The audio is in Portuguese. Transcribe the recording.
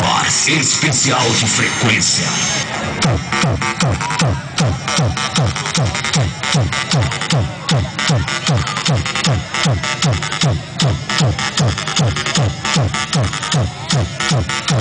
Force especial de frequência.